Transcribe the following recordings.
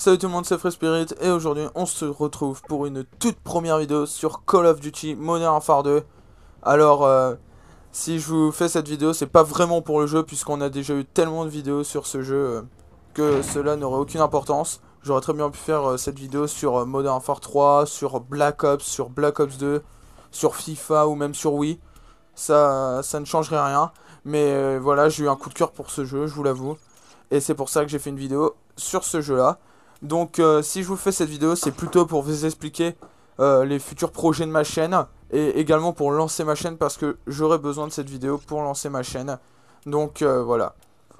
Salut tout le monde, c'est Free Spirit et aujourd'hui on se retrouve pour une toute première vidéo sur Call of Duty Modern Warfare 2. Alors, euh, si je vous fais cette vidéo, c'est pas vraiment pour le jeu puisqu'on a déjà eu tellement de vidéos sur ce jeu euh, que cela n'aurait aucune importance. J'aurais très bien pu faire euh, cette vidéo sur Modern Warfare 3, sur Black Ops, sur Black Ops 2, sur FIFA ou même sur Wii. Ça, ça ne changerait rien. Mais voilà, j'ai eu un coup de cœur pour ce jeu, je vous l'avoue. Et c'est pour ça que j'ai fait une vidéo sur ce jeu là. Donc euh, si je vous fais cette vidéo, c'est plutôt pour vous expliquer euh, les futurs projets de ma chaîne. Et également pour lancer ma chaîne parce que j'aurai besoin de cette vidéo pour lancer ma chaîne. Donc euh, voilà.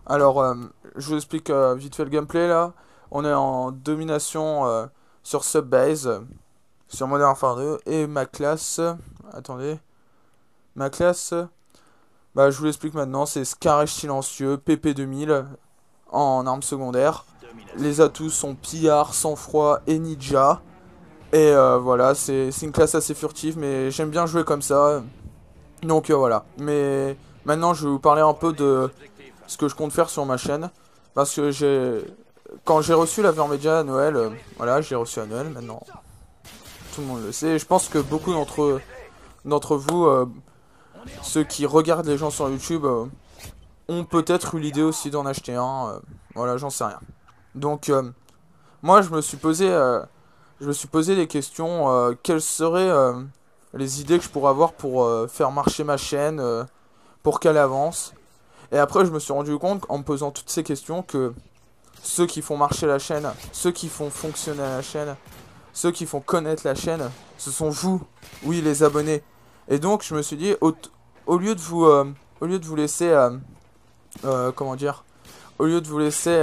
Alors je vous explique vite fait le gameplay là. On est en domination sur Subbase. Sur Modern Warfare 2. Et ma classe... Attendez. Ma classe... Bah je vous l'explique maintenant. C'est Scarage silencieux, PP2000 en arme secondaire. Les atouts sont pillard, sang-froid et ninja. Et euh, voilà, c'est une classe assez furtive, mais j'aime bien jouer comme ça. Donc euh, voilà. Mais maintenant, je vais vous parler un peu de ce que je compte faire sur ma chaîne. Parce que j'ai... Quand j'ai reçu la Vermedia à Noël, euh, voilà, j'ai reçu à Noël maintenant. Tout le monde le sait. je pense que beaucoup d'entre d'entre vous, ceux qui regardent les gens sur YouTube, ont peut-être eu l'idée aussi d'en acheter un. voilà, j'en sais rien. Donc, euh, moi, je me suis posé, euh, je me suis posé des questions. Euh, quelles seraient les idées que je pourrais avoir pour faire marcher ma chaîne, pour qu'elle avance Et après, je me suis rendu compte, en me posant toutes ces questions, que ceux qui font marcher la chaîne, ceux qui font fonctionner la chaîne, ceux qui font connaître la chaîne, ce sont vous, oui, les abonnés. Et donc, je me suis dit, au lieu de vous, au lieu de vous laisser, comment dire, au lieu de vous laisser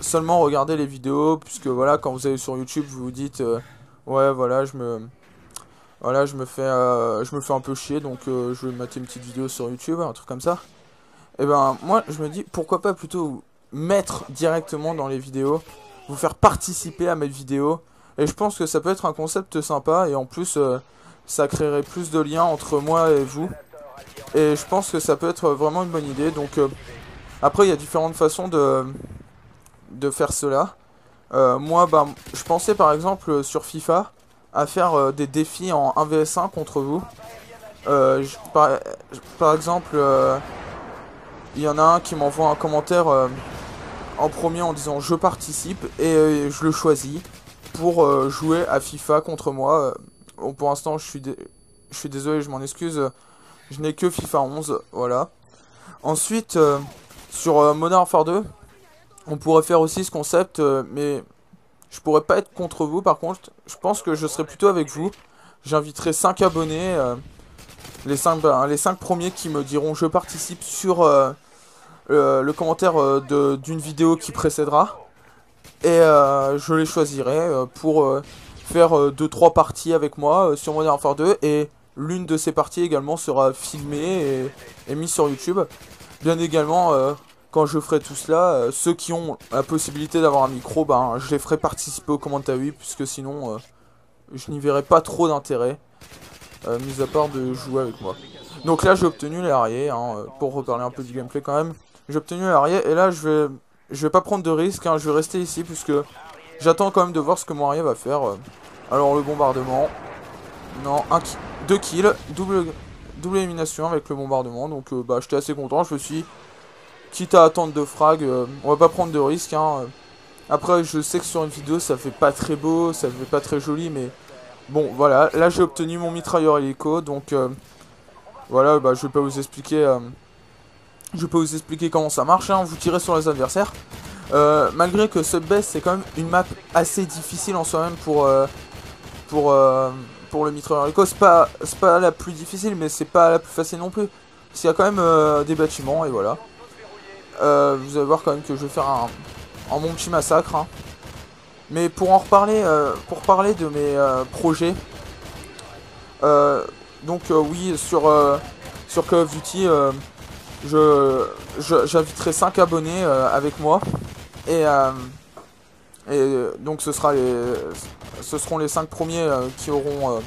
seulement regarder les vidéos, puisque voilà, quand vous allez sur YouTube, vous vous dites, euh, ouais, voilà, je me, voilà, je me fais, euh, je me fais un peu chier, donc euh, je vais mettre une petite vidéo sur YouTube, un truc comme ça. Et eh ben, moi, je me dis, pourquoi pas plutôt mettre directement dans les vidéos, vous faire participer à mes vidéos, et je pense que ça peut être un concept sympa, et en plus, ça créerait plus de liens entre moi et vous. Et je pense que ça peut être vraiment une bonne idée, donc... après, il y a différentes façons de, de faire cela. Euh, moi, bah, je pensais par exemple sur FIFA à faire euh, des défis en 1vs1 contre vous. Euh, par, exemple, il y en a un qui m'envoie un commentaire en premier en disant je participe et je le choisis pour jouer à FIFA contre moi. Pour l'instant, je suis, je désolé, je m'en excuse. Je n'ai que FIFA 11, voilà. Ensuite, sur Modern Warfare 2, on pourrait faire aussi ce concept, euh, mais je pourrais pas être contre vous par contre. Je pense que je serai plutôt avec vous. J'inviterai 5 abonnés. Euh, les, 5, ben, les 5 premiers qui me diront je participe sur euh, le commentaire d'une vidéo qui précédera. Et je les choisirai pour faire 2-3 parties avec moi sur Modern Warfare 2. Et l'une de ces parties également sera filmée et mise sur YouTube. Bien également quand je ferai tout cela, euh, ceux qui ont la possibilité d'avoir un micro, ben, je les ferai participer au commentaire oui, puisque sinon, euh, je n'y verrai pas trop d'intérêt, euh, mis à part de jouer avec moi. Donc là, j'ai obtenu les hein, pour reparler un peu du gameplay quand même. J'ai obtenu les et là, je vais, je vais pas prendre de risque, hein, je vais rester ici, puisque j'attends quand même de voir ce que mon arrière va faire. Alors, le bombardement, non, un deux kills, double, double élimination avec le bombardement, donc bah, j'étais assez content, je me suis quitte à attendre de frag, euh, on va pas prendre de risques. Hein. Après, je sais que sur une vidéo, ça fait pas très beau, ça fait pas très joli, mais bon, voilà. Là, j'ai obtenu mon mitrailleur hélico, donc euh, voilà, bah, je vais pas vous expliquer. Euh, je vais pas vous expliquer comment ça marche. Hein. Vous tirez sur les adversaires. malgré que Subbase c'est quand même une map assez difficile en soi-même pour pour pour le mitrailleur hélico. C'est pas c'est pas la plus difficile, mais c'est pas la plus facile non plus. Parce qu'il y a quand même des bâtiments et voilà. Euh, vous allez voir quand même que je vais faire un, mon petit massacre. Hein. Mais pour en reparler, euh, pour parler de mes euh, projets, donc oui, sur, sur Call of Duty, je j'inviterai 5 abonnés avec moi. Et, et donc ce, sera les, ce seront les 5 premiers qui auront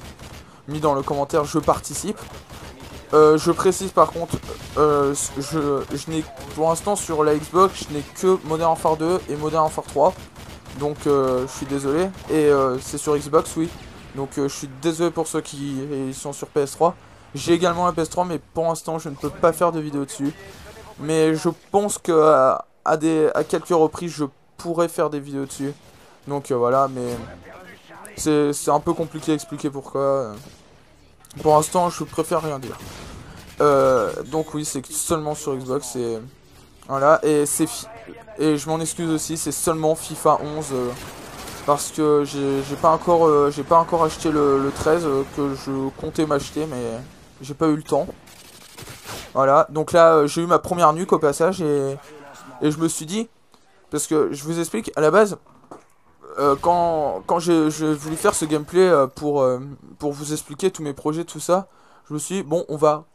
mis dans le commentaire « Je participe ». Euh, je précise par contre, euh, je, n'ai pour l'instant sur la Xbox, je n'ai que Modern Warfare 2 et Modern Warfare 3. Donc je suis désolé. Et c'est sur Xbox, oui. Donc je suis désolé pour ceux qui sont sur PS3. J'ai également un PS3, mais pour l'instant, je ne peux pas faire de vidéo dessus. Mais je pense que à, des, à quelques reprises, je pourrais faire des vidéos dessus. Donc voilà, mais c'est un peu compliqué à expliquer pourquoi. Pour l'instant, je préfère rien dire. Euh, donc oui, c'est seulement sur Xbox et voilà et c'est et je m'en excuse aussi, c'est seulement FIFA 11 euh, parce que j'ai pas encore euh, j'ai pas encore acheté le, 13 que je comptais m'acheter mais j'ai pas eu le temps. Voilà, donc là j'ai eu ma première nuque au passage et et je me suis dit parce que je vous explique à la base quand, quand j'ai voulu faire ce gameplay pour, pour vous expliquer tous mes projets, tout ça, je me suis dit, bon, on va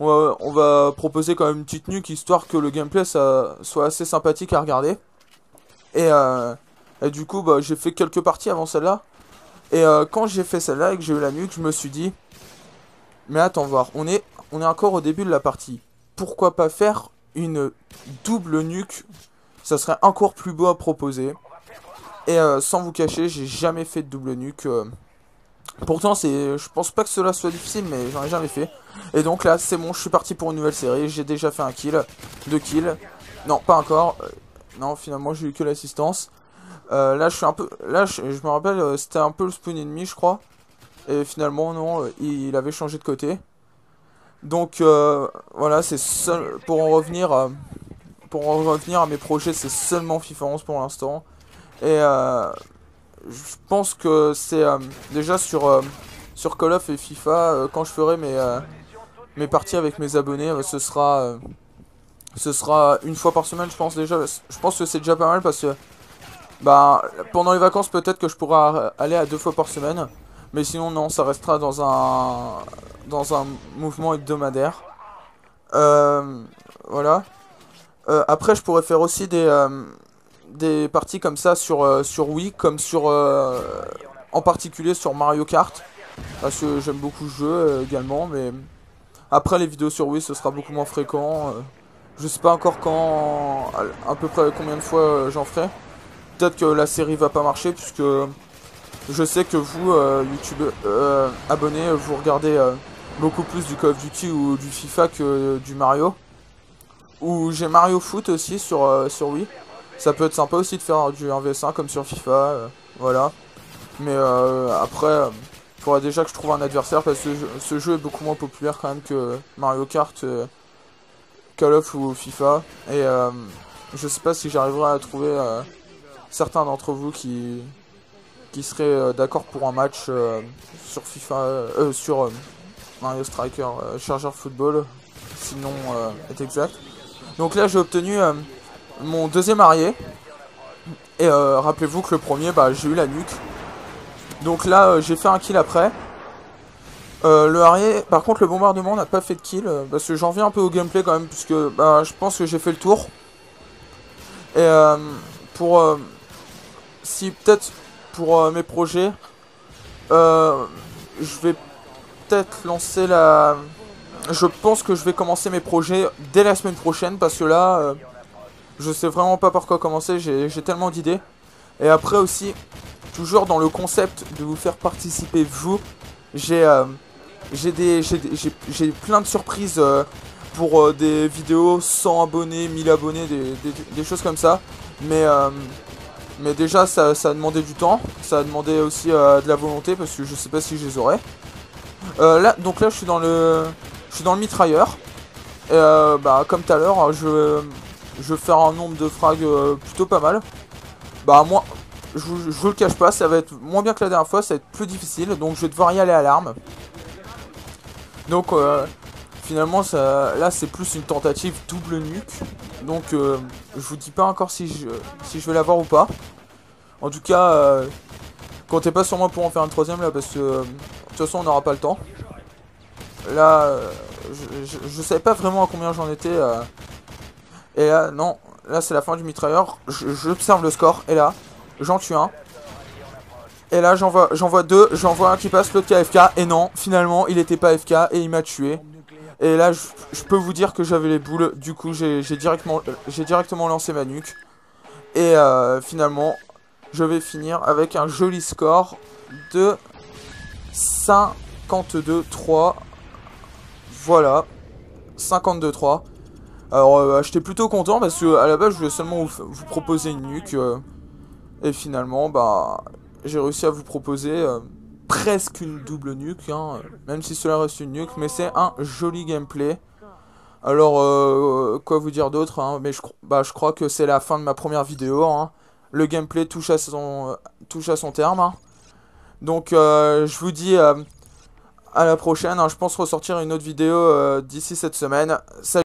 on va, proposer quand même une petite nuque histoire que le gameplay soit assez sympathique à regarder. Et, euh, du coup, bah, j'ai fait quelques parties avant celle-là. Et euh, quand j'ai fait celle-là et que j'ai eu la nuque, je me suis dit, mais attends voir, on est, on est encore au début de la partie. Pourquoi pas faire une double nuque? Ça serait encore plus beau à proposer. Et euh, sans vous cacher, j'ai jamais fait de double nuque. Pourtant, c'est, je pense pas que cela soit difficile, mais j'en ai jamais fait. Et donc là, c'est bon, je suis parti pour une nouvelle série. J'ai déjà fait un kill, deux kills. Non, pas encore. Euh, non, finalement, j'ai eu que l'assistance. Euh, là, je suis un peu, là, je, me rappelle, euh, c'était un peu le spawn ennemi, je crois. Et finalement, non, il, avait changé de côté. Donc voilà, c'est seul pour en revenir, pour en revenir à mes projets, c'est seulement FIFA 11 pour l'instant. Et je pense que c'est euh, déjà sur, euh, sur Call of et FIFA, euh, quand je ferai mes, mes parties avec mes abonnés, ce sera ce sera une fois par semaine je pense déjà. Je pense que c'est déjà pas mal parce que bah pendant les vacances peut-être que je pourrai aller à deux fois par semaine. Mais sinon non ça restera dans un dans un mouvement hebdomadaire. Voilà. Après je pourrais faire aussi des des parties comme ça sur, euh, sur Wii, comme sur euh, en particulier sur Mario Kart, parce que j'aime beaucoup le jeu euh, également, mais après les vidéos sur Wii ce sera beaucoup moins fréquent. je sais pas encore quand, à peu près combien de fois j'en ferai. Peut-être que la série va pas marcher puisque je sais que vous, YouTube abonnés, vous regardez beaucoup plus du Call of Duty ou du FIFA que du Mario. Ou j'ai Mario Foot aussi sur, sur Wii. Ça peut être sympa aussi de faire du 1vs1 comme sur FIFA, euh, voilà. Mais euh, après, il euh, faudra déjà que je trouve un adversaire parce que ce jeu est beaucoup moins populaire quand même que Mario Kart, Call of ou FIFA. Et je sais pas si j'arriverai à trouver certains d'entre vous qui, qui seraient d'accord pour un match sur FIFA, sur Mario Striker, Charger Football, sinon est exact. Donc là j'ai obtenu mon deuxième arrière. Et euh, rappelez-vous que le premier, bah, j'ai eu la nuque. Donc là, euh, j'ai fait un kill après. Euh, le arrière, par contre, le bombardement n'a pas fait de kill. parce que j'en viens un peu au gameplay quand même, puisque bah, je pense que j'ai fait le tour. Et pour... si peut-être pour mes projets, je vais peut-être lancer la... Je pense que je vais commencer mes projets dès la semaine prochaine, parce que là... Je sais vraiment pas par quoi commencer, j'ai tellement d'idées. Et après aussi, toujours dans le concept de vous faire participer vous, j'ai euh, plein de surprises euh, pour euh, des vidéos 100 abonnés, 1000 abonnés, des, choses comme ça. Mais, mais déjà, ça, ça, a demandé du temps, ça a demandé aussi de la volonté parce que je sais pas si je les aurais. là, donc là, je suis dans le, je suis dans le mitrailleur. Et, bah, comme tout à l'heure, je, je vais faire un nombre de frags euh, plutôt pas mal. Bah moi, je, vous le cache pas, ça va être moins bien que la dernière fois, ça va être plus difficile, donc je vais devoir y aller à l'arme. Donc euh, finalement, là c'est plus une tentative double nuque. Donc euh, je vous dis pas encore si je, si je vais l'avoir ou pas. En tout cas, comptez pas sur moi pour en faire un troisième là, parce que de toute façon on n'aura pas le temps. Là, je, je, savais pas vraiment à combien j'en étais. Et là, non, là c'est la fin du mitrailleur. J'observe le score. Et là, j'en tue un. Et là, j'en vois, deux. J'en vois un qui passe, l'autre qui. Et non, finalement, il était pas FK et il m'a tué. Et là, je, peux vous dire que j'avais les boules. Du coup, j'ai directement, directement lancé ma nuque. Et euh, finalement, je vais finir avec un joli score de 52-3. Voilà, 52-3. Alors, euh, j'étais plutôt content parce que à la base, je voulais seulement vous, proposer une nuque. Euh, et finalement, bah, j'ai réussi à vous proposer euh, presque une double nuque, hein, même si cela reste une nuque, mais c'est un joli gameplay. Alors, quoi vous dire d'autre hein, Mais je, bah, je crois que c'est la fin de ma première vidéo. Hein. Le gameplay touche à son, touche à son terme. Donc, je vous dis à la prochaine. je pense ressortir une autre vidéo d'ici cette semaine. Salut